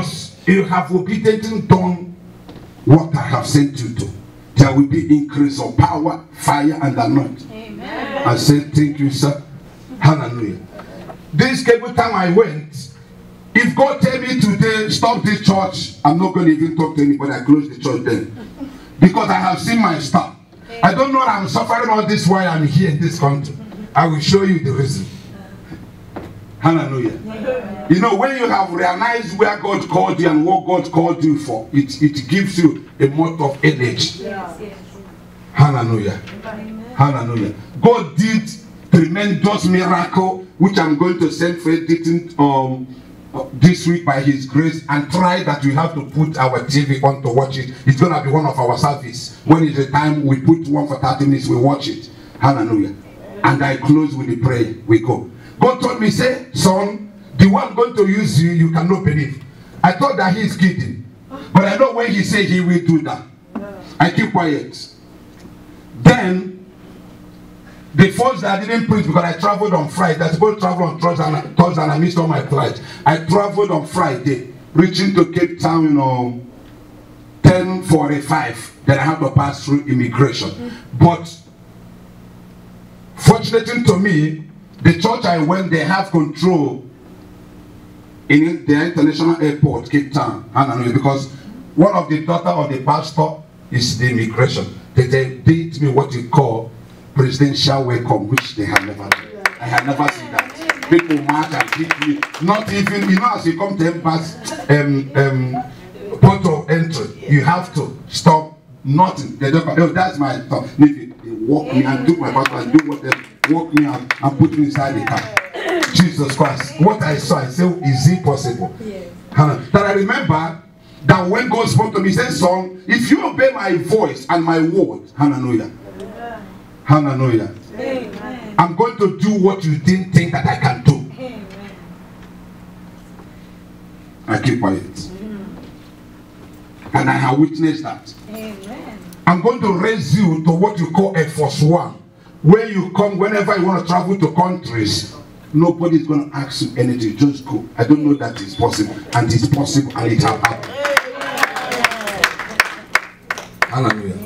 because you have obediently done what I have sent you to, there will be increase of power, fire, and anointing. Amen. I said, Thank you, sir. Hallelujah. This every time I went, if God tell me today, stop this church, I'm not going to even talk to anybody. I close the church then. Because I have seen my stuff. I don't know I'm suffering all this while I'm here in this country. I will show you the reason. Hallelujah. You know, when you have realized where God called you and what God called you for, it, it gives you a lot of energy. Hallelujah. Hallelujah. God did tremendous miracle, which I'm going to send for editing um, uh, this week by His grace, and try that we have to put our TV on to watch it. It's gonna be one of our service. When it's the time we put one for 30 minutes, we watch it. Hallelujah. And I close with the prayer. We go. God told me, say, son, the one going to use you, you cannot believe. I thought that he's kidding. But I know when he said he will do that. I keep quiet. Then, the day I didn't preach because I traveled on Friday. I supposed to travel on Thursday and, Thursday I missed all my flights. I traveled on Friday, reaching to Cape Town, you know, 10.45. Then I have to pass through immigration. But, fortunately to me, the church I went, they have control in the international airport, Cape Town, Hallelujah, because one of the daughter of the pastor is the immigration. They, they did me what you call presidential welcome, which they have never done. I have never seen that. People march and greet me. Not even, you know, as you come to embassy, um, um, port of entry, you have to stop. Nothing. They don't. Oh, that's my thought. They walk me and do my passport and do what walk me and, and put me inside the car. Jesus Christ. What I saw, I said, is it possible? Yes. Hallelujah. That I remember that when God spoke to me, he said, Son, if you obey my voice and my word, hallelujah. Hallelujah. Amen. I'm going to do what you didn't think that I can do. Amen. I keep quiet. And I have witnessed that. Amen. I'm going to raise you to what you call a first one. Where you come, whenever you want to travel to countries, nobody is going to ask you anything. Just go. I don't know that it's possible. And it's possible and it happened. Hallelujah.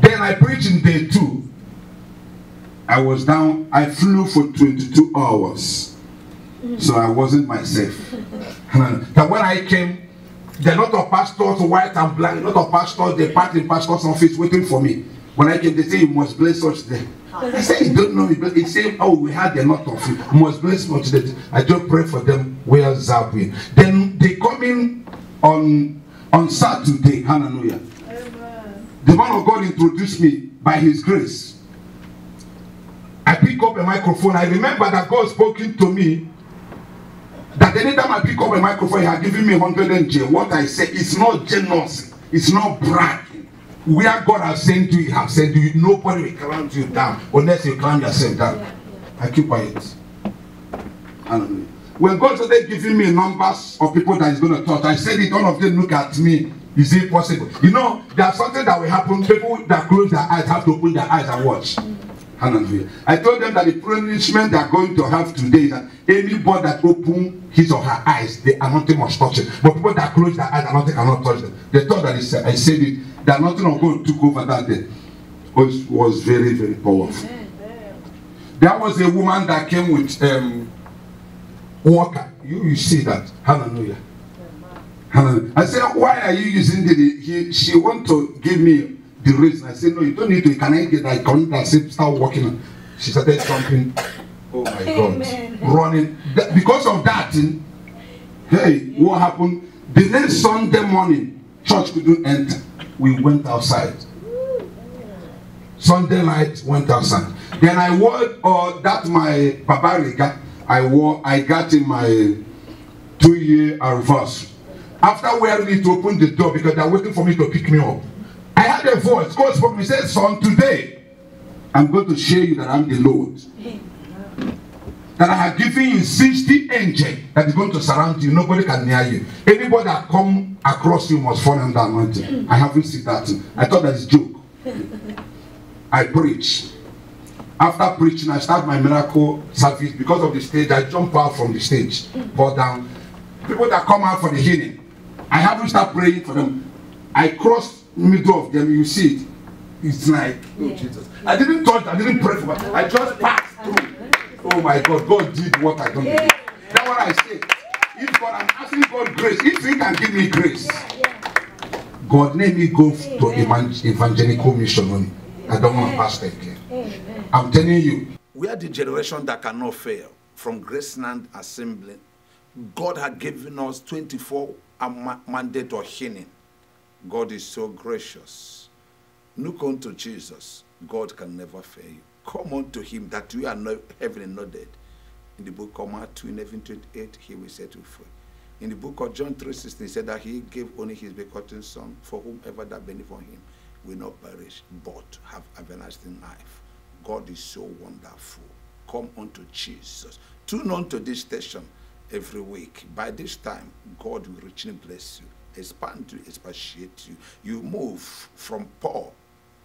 Then I preached in day two. I was down, I flew for 22 hours. So I wasn't myself. That when I came, there are a lot of pastors, white and black, a lot of pastors, they parked in pastor's office waiting for me. When I came, they say you must bless us today. I said he don't know it say, oh, we had a lot of you. You must bless us today. I just pray for them where Zabwe. Then they come in on on Saturday. Hallelujah. The man of God introduced me by his grace. I pick up a microphone. I remember that God spoken to me that anytime I pick up a microphone, he had given me 100 NJ. What I say is not generous, it's not bragging. Where God has sent you, He has sent you. Nobody will climb you down unless you climb yourself down. I keep quiet. When God started giving me numbers of people that He's going to touch, I said it, all of them look at me. Is it possible? You know, there's something that will happen. People that close their eyes have to open their eyes and watch. Hallelujah. I told them that the punishment they are going to have today is that anybody that open his or her eyes, the anointing must touch it. But people that close their eyes, the anointing cannot touch them. They thought that it's, I said it, the anointing of God took over that day. Was, was very, very powerful. There was a woman that came with um, water. You, you see that. Hallelujah. Hallelujah. I said, why are you using the, he, she want to give me the reason. I said, no, you don't need to. Can I get that? Can I say, start walking? She started jumping. Oh my Amen. God. Running. That- because of that, thing, hey, what happened? The next Sunday morning, church couldn't enter. We went outside. Sunday night, went outside. Then I wore uh, that my babariga. I wore, I got in my two year anniversary. After wearing it to open the door because they're waiting for me to pick me up. I had a voice. God spoke me, said, Son, today I'm going to show you that I'm the Lord. That I have given you 60 angels that is going to surround you. Nobody can near you. Anybody that come across you must fall under anointing. I haven't seen that. I thought that is joke. I preach. After preaching, I start my miracle service because of the stage. I jump out from the stage, fall down. People that come out for the healing, I haven't started praying for them. I crossed middle of them. You see it. It's like, oh Yeah. Jesus. I didn't touch. I didn't pray for. them. I just passed through. Oh my God, God did what I don't do. Yeah. That's what I say. If God, I'm asking God grace. If He can give me grace, God let me go to evan- evangelical mission only. I don't want pastor again. Amen. I'm telling you. We are the generation that cannot fail. From Graceland Assembly, God had given us 24 a ma- mandate of healing. God is so gracious. Look unto Jesus. God can never fail you. Come unto him that you are not heaven and not dead. In the book of Matthew 11, 28, he will set you free. In the book of John 3, 16, he said that he gave only his begotten son for whomever that believe on him will not perish, but have everlasting life. God is so wonderful. Come unto Jesus. Tune on to this station every week. By this time, God will richly bless you, expand you, expatiate you. You move from poor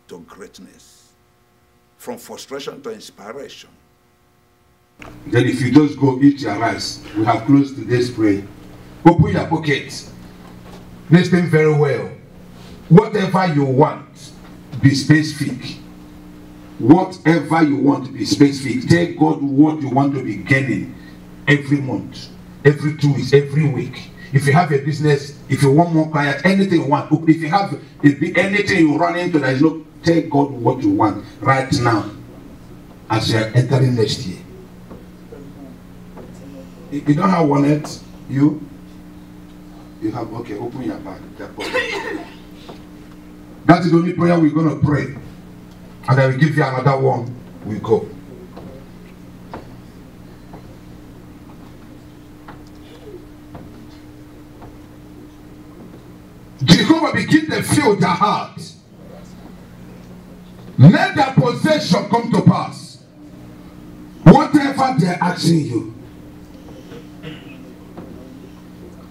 to greatness, from frustration to inspiration. Then if you just go eat your rice, we have closed today's prayer. Open your pockets. Listen very well. Whatever you want, be specific. Whatever you want, be specific. Tell God what you want to be gaining every month, every two weeks, every week. If you have a business, if you want more clients, anything you want. If you have big- anything you run into that is no, tell God what you want right now as you are entering next year. You you don't have wallet, you? You have, okay, open your bag. that is the only prayer we're to pray. And I will give you another one. We go. Jehovah fill their heart. Let their possession come to pass. Whatever they're asking you.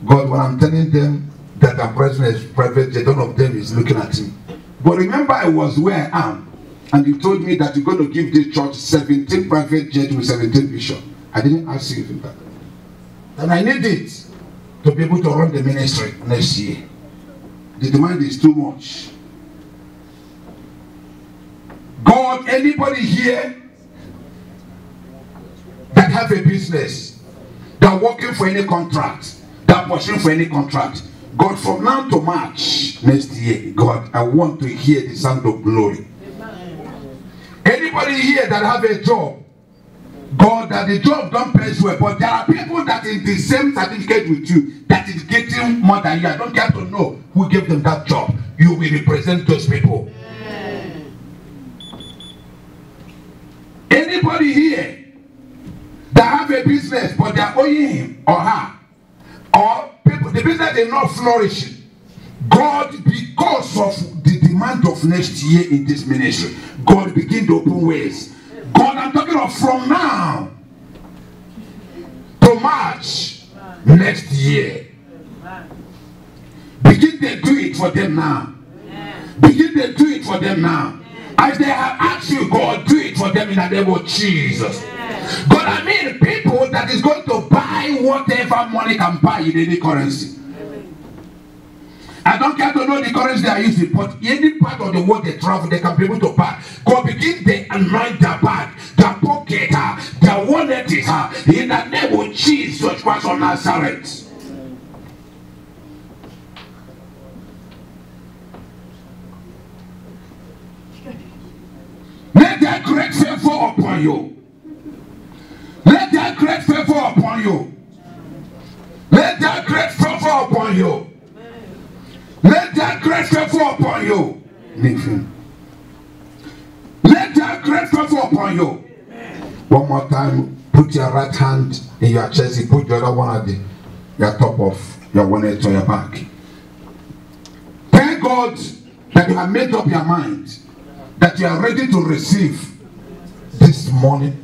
God, when I'm telling them that I'm present as private none of them is looking at me. But remember, I was where I am, and you told me that you're going to give this church 17 private jets with 17 bishop. I didn't ask you for that. And I need it to be able to run the ministry next year. The demand is too much. God, anybody here that have a business, that working for any contract, that pushing for any contract. God, from now to March next year, God, I want to hear the sound of glory. Anybody here that have a job, God, that the job don't pay well, but there are people that in the same certificate with you that is getting more than you. I don't care to know who gave them that job. You will represent those people. Anybody here that have a business but they are owing him or her or people the business is not flourishing god because of the demand of next year in this ministry god begin to open ways god i'm talking of from now to march next year. Begin to do it for them now. Begin to do it for them now. As they have asked you god do it for them in the name of jesus. God, I mean people that is going to buy whatever money can buy in any currency. I don't care to know the currency they are using, but any part of the world they travel, they can be able to buy. God begin to anoint their bag, their pocket, uh, their wallet, uh, in the name of Jesus Christ of Nazareth. Let their great favor upon you. Let that great favor upon you. Let that great favor upon you. Let that great favor upon you. Him. Let that great favor upon you. One more time, put your right hand in your chest. You put the other one at the your top of your wallet or your back. Thank God that you have made up your mind that you are ready to receive this morning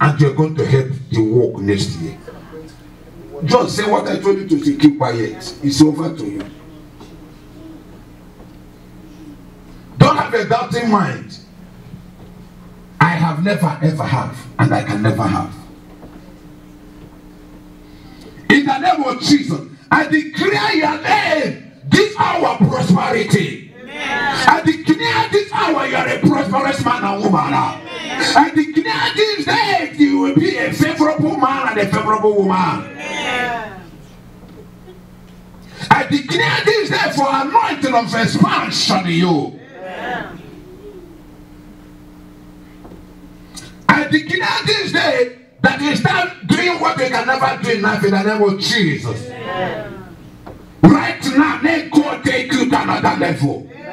and you're going to help the work next year. Just say what I told you to say, keep quiet. It's over to you. Don't have a doubting mind. I have never ever have, and I can never have. In the name of Jesus, I declare your name this hour prosperity. I declare this hour you are a prosperous man and woman. I declare this day you will be a favorable man and a favorable woman. I declare this day for anointing of expansion in you. I declare this day that you start doing what you can never do in life in the name of Jesus. Right now, let God take you to another level. I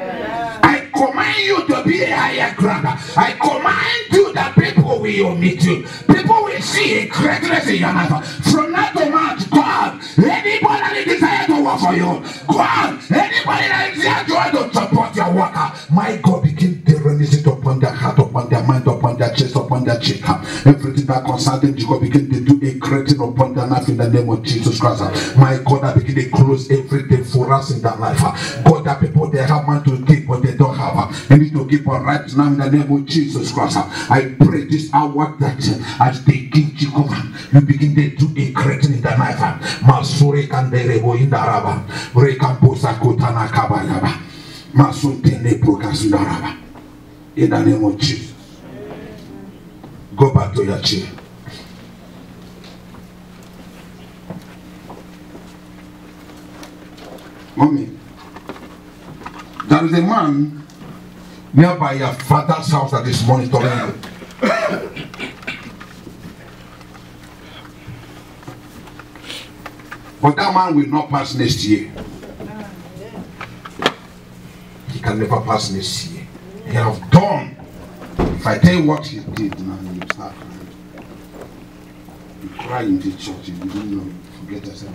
command you to be a higher ground. I command you that people will meet you. People will see a greatness in your life. From now to March, God, anybody that desire to work for you, God, anybody that desire to support your worker, my God, begin to release it upon their heart, upon their mind, upon their chest, upon their cheek. Everything that concerns them, God, begin to do a great thing upon their life in the name of Jesus Christ. My God, I begin to close every day for us in that life. God, that people they have man to don't need to give on right now in the name of Jesus Christ. I pray this hour that as they give Jehovah, you begin to do a great in the life. Masure kanderebo indaraba, rekamposa kotana kabayaba, masuntene prokasundaraba. In the name of Jesus. Go back to your chair. Mommy, there is a man nearby your father's house that is monitoring you. But that man will not pass next year. He can never pass next year. He have done. If I tell you what he did now, you start crying. You cry in the church, you don't know, forget yourself.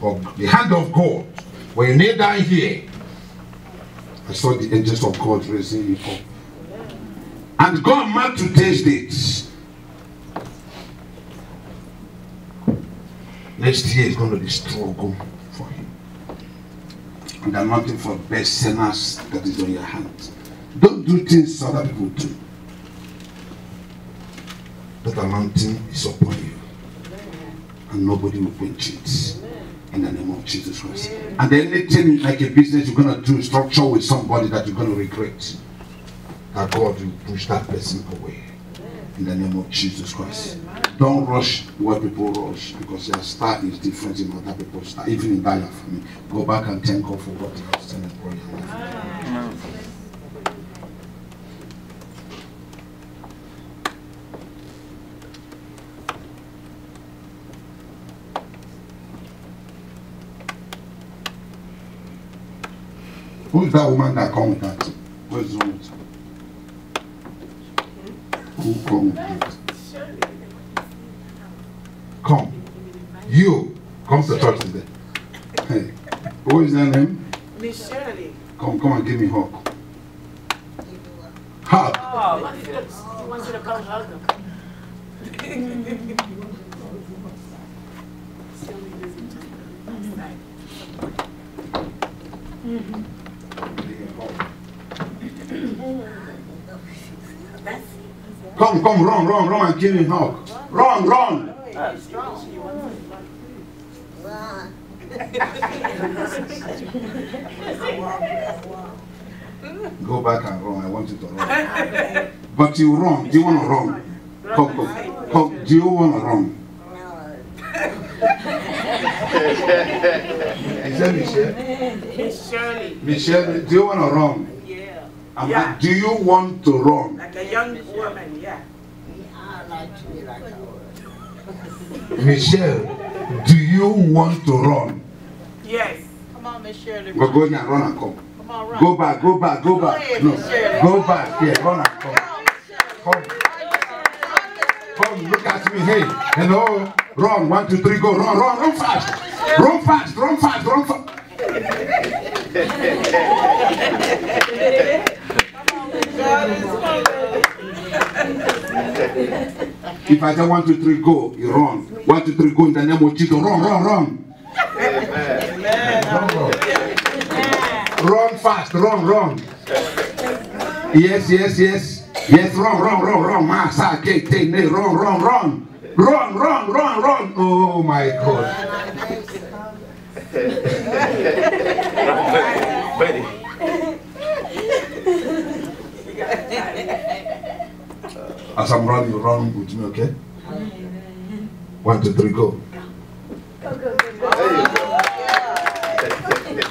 But the hand of God, when you kneel down here, I saw the angels of God raising you up. And God marked today's dates. Next year is going to be struggle for him. And I'm looking for best sinners that is on your hand. Don't do things other people do. That anointing is upon you. And nobody will quench it. In the name of Jesus Christ. And anything like a business you're going to do, structure with somebody that you're going to regret. That God will push that person away. In the name of Jesus Christ. Don't rush what people rush because your start is different in other people's start. Even in that family. Go back and thank God for what He has done in your life. Who is that woman that come with that? What is wrong with? Who come with that? Come. You. Come to church today. Hey. Who is that name? Miss Shirley. Come, come and give me hug. Hug. Oh, he wants you to come hug him. Come, come, run, run, run and give me a hug. Run, run. He's strong. He wants to Go back and run. I want you to run. But you run. Do you want to run? Come, come, come. Do you want to run? Is that Michelle? Miss Shirley. Michelle, do you want to run? Yeah. I'm Yeah. like, do you want to run? Like a young woman, yeah. Michelle, do you want to run? Yes. Come on, Miss Shirley. Go, go now, run and come. Come on, run. Go back, go back, go back. ahead, No, go back. Yeah, run and come. Come. Come, look at me. Hey, hello. Run. One, two, three, go. Run, run, run fast. Run fast, run fast, run fast. If I say one, two, three, go, you run. One, two, three, go in the name of Jesus. Run, run, run. Run, run. Run fast, run, run. Yes, yes, yes. Yes, run, run, run, run. Masa, ke, te, ne, run, run, run. Run, run, run, run. Oh my God. As I'm running, you run with me, okay? One, two, three, go.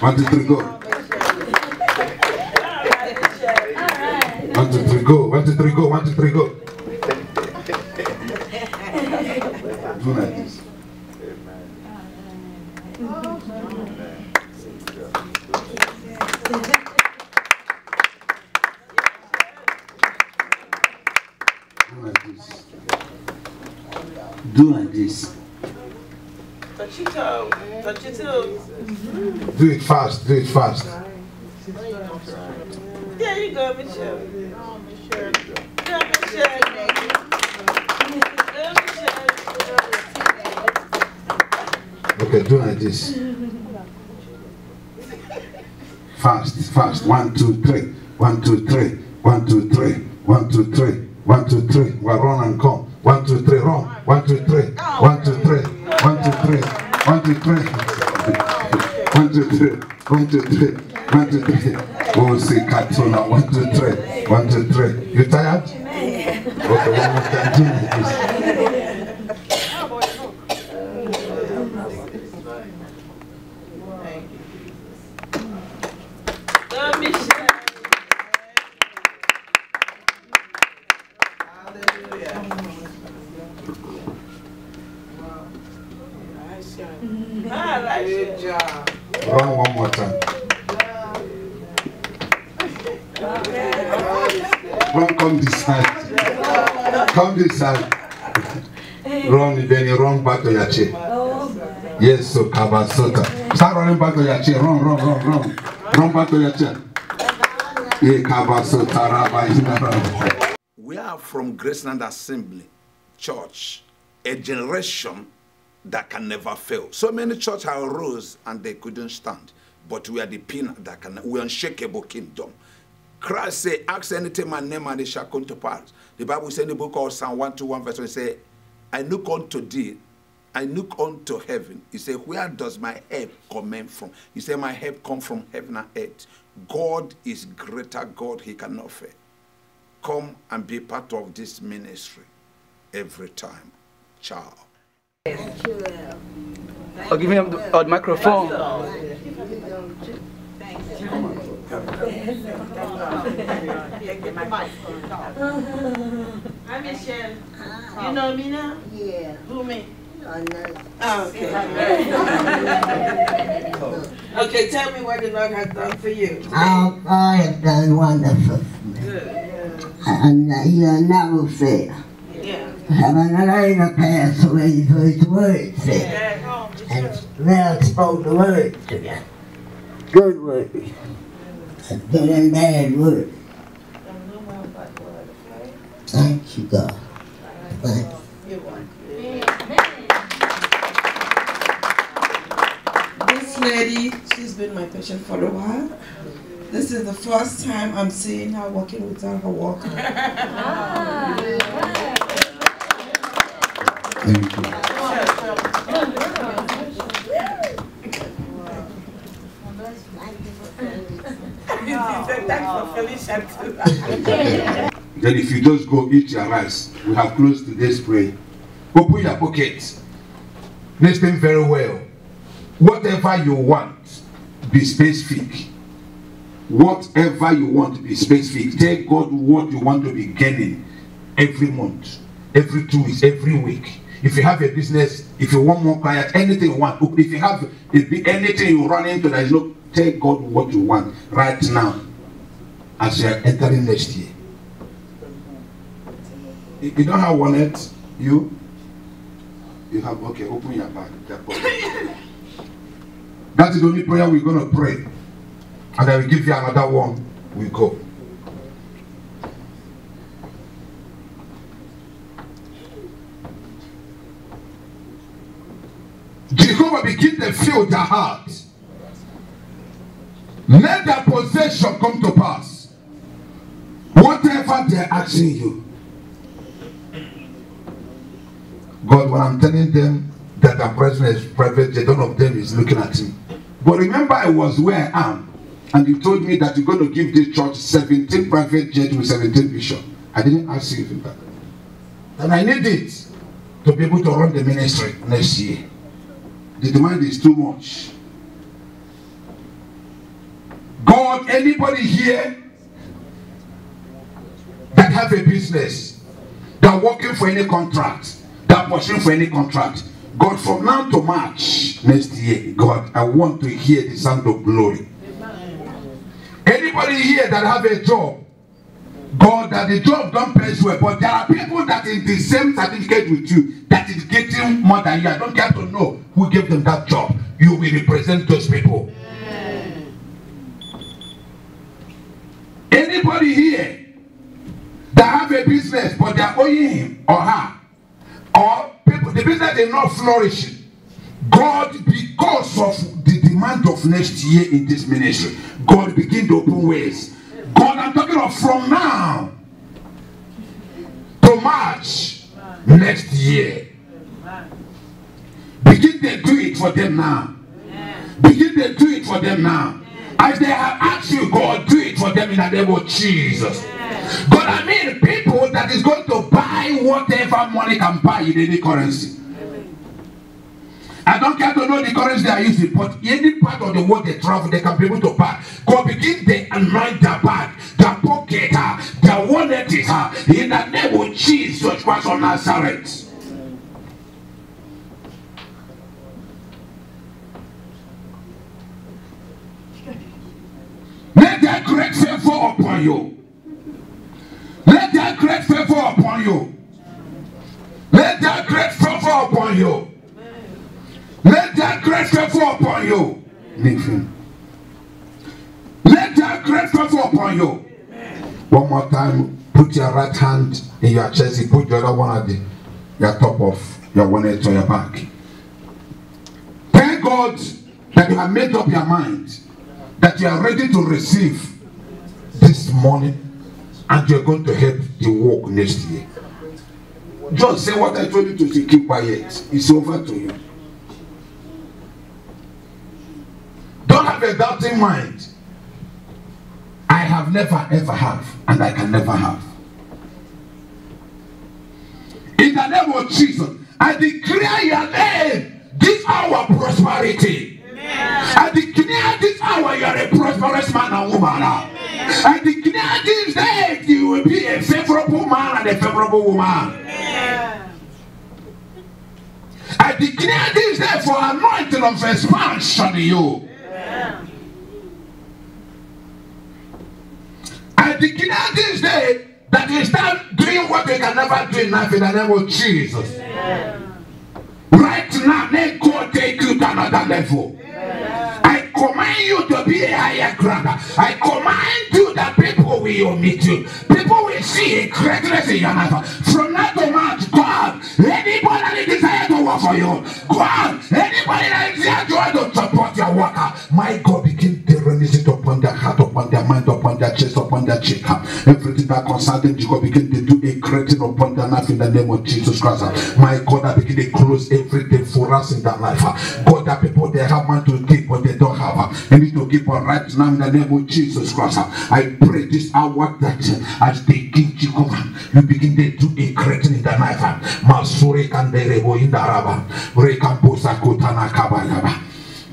One, two, three, go. One, two, three, go. One, two, three, go. One, two, three, go. Do like this. Do like this. Do like this. Touch your toe. Touch your toe. Do it fast. Do it fast. There you go, Michelle. Go, Michelle. Go, Michelle. Okay, do like this. Fast, fast. One, two, three. One, two, three. One, two, three. One, two, three. One, two, three. Well, run and come. One, two, three. Run. One, two, three. One, two, three. One, two, three. One, two, three. One, two, three. One, two, three. One, two, three. Oh, see, now. One, two, three. One, two, three. You tired? Okay, one more time. Yes, so Kabasota. Start running back to your chair. Run, run, run, run. Run back to your chair. We are from Graceland Assembly Church, a generation that can never fail. So many churches have rose and they couldn't stand, but we are the pin that can, we unshakable kingdom. Christ say, ask anything my name and it shall come to pass. The Bible says in the book of Psalm 121 verse 1, say, I look unto thee, I look unto heaven. He said, where does my help come from? He said, my help come from heaven and earth. God is greater God, he cannot fail come and be part of this ministry every time. Ciao. Oh, give me the uh, microphone. Hi, Michelle. You know me now? Yeah, Who me? I know. Oh, okay. okay, tell me what the Lord has done for you. Our God has done wonderful. Good. And uh, he'll never fail. Yeah. Heaven and earth will pass away for his word said. Back home, And Michelle. well spoken words to them. Good words. And good and bad words. Thank you, God. Thank you. Lady, she's been my patient for a while. This is the first time I'm seeing her walking without her walker. Ah. Thank you. He said, thanks for Felicia too. Then if you just go eat your rice, we have closed today's prayer. Open your pockets. Listen very well. Whatever you want, be specific. Whatever you want, be specific. Tell God what you want to be gaining every month, every two weeks, every week. If you have a business, if you want more clients, anything you want, if you have big- anything you run into that is no, tell God what you want right now as you are entering next year. You, you don't have wallet, you? You have, okay, open your bag. That is the only prayer we're going to pray. And I will give you another one. We go. Jehovah begin to fill their heart. Let their possession come to pass. Whatever they're asking you. God, when I'm telling them that I'm present is private, none of them is looking at me. But remember, I was where I am, and you told me that you're going to give this church 17 private jets with 17 bishops. I didn't ask you even that. And I need it to be able to run the ministry next year. The demand is too much. God, anybody here that have a business, that working for any contract, that pushing for any contract, God, from now to March next year, God, I want to hear the sound of glory. Anybody here that have a job, God, that the job don't pay well, but there are people that in the same certificate with you that is getting more than you. I don't care to know who gave them that job. You will represent those people. Anybody here that have a business but they are owing him or her, or people, the business is not flourishing. God, because of the demand of next year in this ministry, God begin to open ways. God, I'm talking of from now to March next year. Begin to do it for them now. Begin to do it for them now. As they have asked you, God, do it for them in the name of Jesus. God, I mean people that is going to buy whatever money can buy in any currency. I don't care to know the currency they are using, but any part of the world they travel, they can be able to buy. God begin to anoint their bag, their pocket, uh, their wallet, uh, in the name of Jesus Christ of Nazareth. Let that great favor upon you. Let that great favor upon you. Let that great favor upon you. Let that great favor upon you. Him. Let that great favor upon you. One more time, put your right hand in your chest. Put the other one at the your top of your wallet on your back. Thank God that you have made up your mind that you are ready to receive this morning and you're going to help the work next year. Just say what I told you to say, keep quiet. It's over to you. Don't have a doubting mind. I have never ever have, and I can never have. In the name of Jesus, I declare your name this hour prosperity. I declare this hour you are a prosperous man and woman. I declare this day you will be a favorable man and a favorable woman. I declare this day for anointing of expansion in you. I declare this day that you start doing what you can never do in life in the name of Jesus. Right now, let God take you to another level. Command you to be a higher ground. I command you that people will meet you. People will see a greatness in your life. From now to March, God, anybody that desire to work for you, God, anybody that desire to support your worker, my God, begin release it upon their heart, upon their mind, upon their chest, upon their cheek. Everything that concerns them, God, begin to do a greating upon their life in the name of Jesus Christ. My God, I begin to close everything for us in that life. God, that people they have man to give, but they don't have. They need to give on right now in the name of Jesus Christ. I pray this hour that as they give Jehovah, you begin to do a greating in the life. Masure kanderebo indaraba. Rekamposa kotana kabayaba.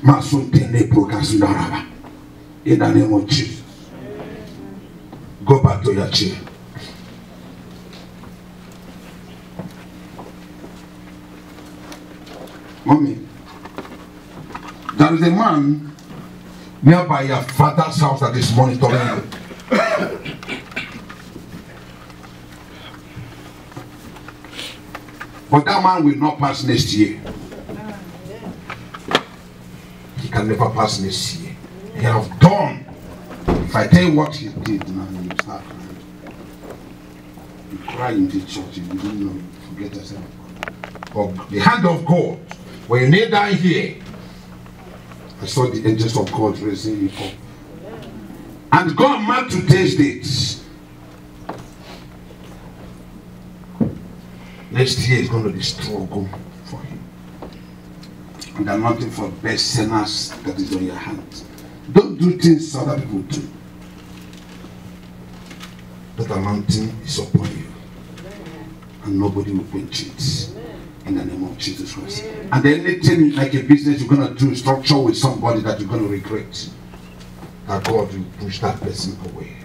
Masuntene prokasundaraba. In the name of Jesus. Go back to your chair. Mommy, there is a man nearby your father's house that is monitoring. But that man will not pass next year. He can never pass next year. He have done. If I tell you what he did now, you start crying. You cry in the church, you don't know, forget yourself. But the hand of God, when you kneel down here, I saw the angels of God raising you up. And God marked today's date. Next year is going to be struggle for him. And anointing for best sinners that is on your hand. Don't do things other people do. That anointing is upon you. And nobody will quench it. In the name of Jesus Christ. And then anything like a business you're gonna do, structure with somebody that you're gonna regret. That God will push that person away.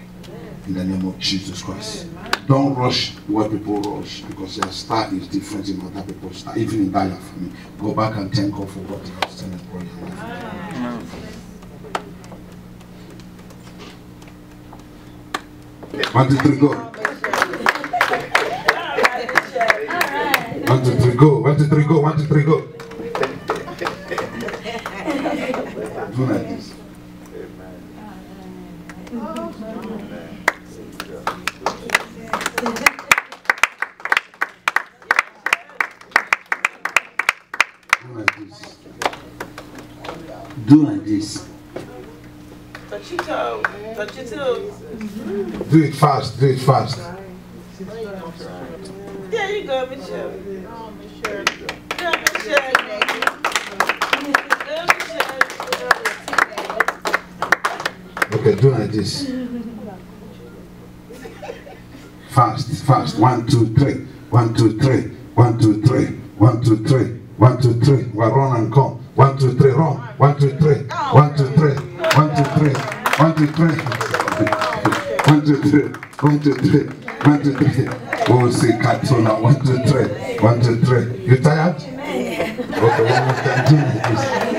In the name of Jesus Christ. Don't rush what people rush because your start is different in other people's start. Even in that your family. Go back and thank God for what He has done in your life. Three, go. One, two, three, go. One, two, three, go. One, two, three, go. Do like this. Do like this. Do like this. Do it fast. Do it fast. There you go, Michelle. Oh, Michelle. Go, Michelle. Go, Michelle. Okay, do like this. Fast, fast. One, two, three. One, two, three. One, two, three. One, two, three. One, two, three. We run and come. One, two, three. Run. One, two, three. One, two, three. One, two, three. One, two, three. One, two, three. One, two, three. One, two, three. Oh, see, Katuna. One, two, three. One, two, three. You tired? Okay, one more time.